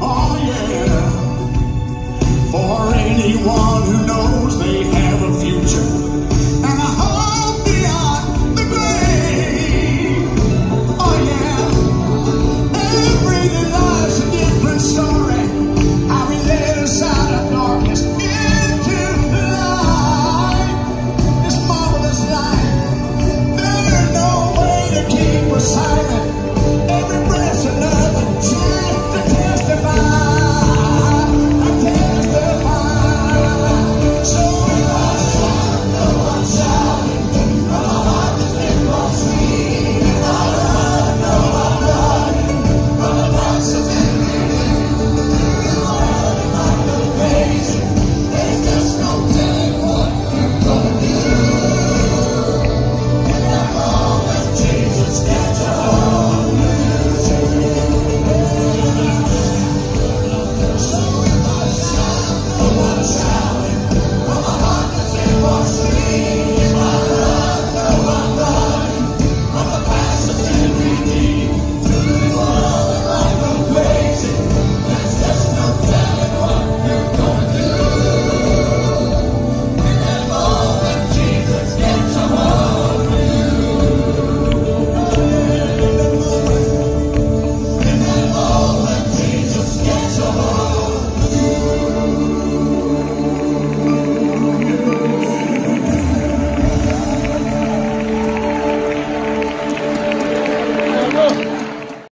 Oh yeah, for anyone who